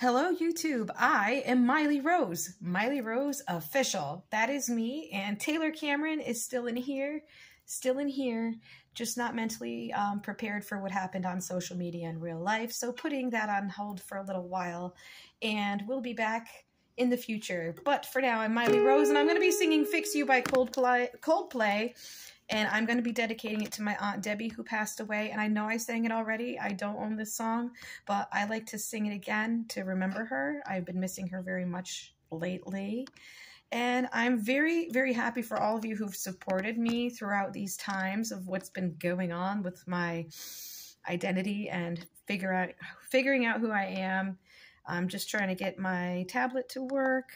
Hello, YouTube. I am Mylee Rose, Mylee Rose Official. That is me, and Taylor Cameron is still in here, still in here, just not mentally um, prepared for what happened on social media in real life. So, putting that on hold for a little while, and we'll be back in the future. But for now, I'm Mylee Rose, and I'm going to be singing Fix You by Coldplay. Coldplay and I'm going to be dedicating it to my Aunt Debbie who passed away. And I know I sang it already. I don't own this song, but I like to sing it again to remember her. I've been missing her very much lately. And I'm very, very happy for all of you who've supported me throughout these times of what's been going on with my identity and figure out figuring out who I am. I'm just trying to get my tablet to work.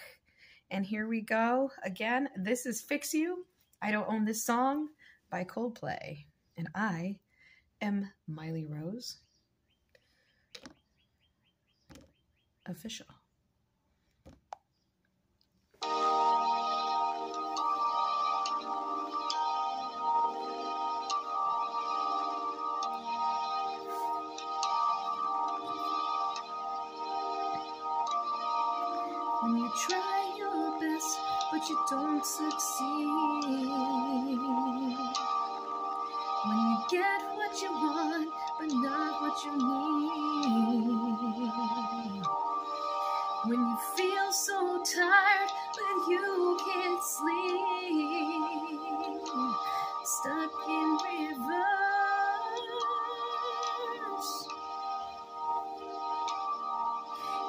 And here we go. Again, this is Fix You. I don't own this song, by Coldplay. And I am Mylee Rose, official. When you try your best, but you don't succeed. When you get what you want, but not what you need.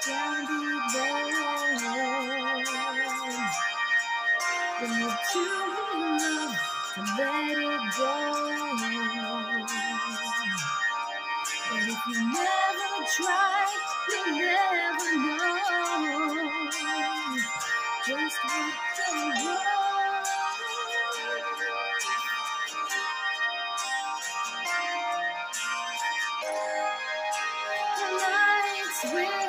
but down below. When you're too in love let it go. And if you never try, you'll never know just what the road. The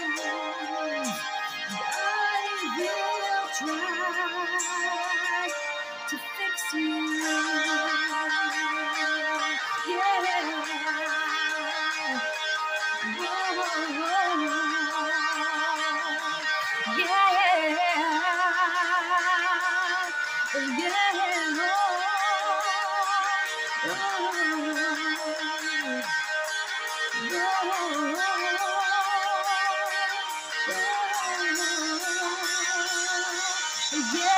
I will try to fix you. Yeah,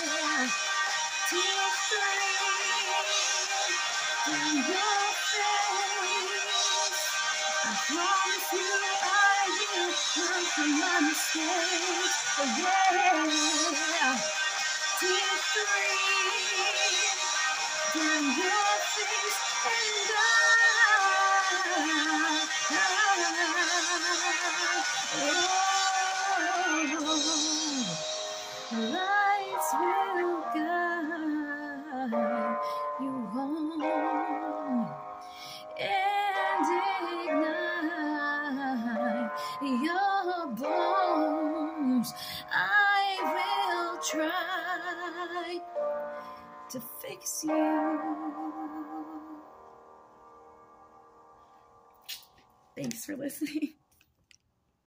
promise you I will learn from my mistakes. Oh yeah. Stream down your face and I, oh, lights will guide try to fix you. Thanks for listening.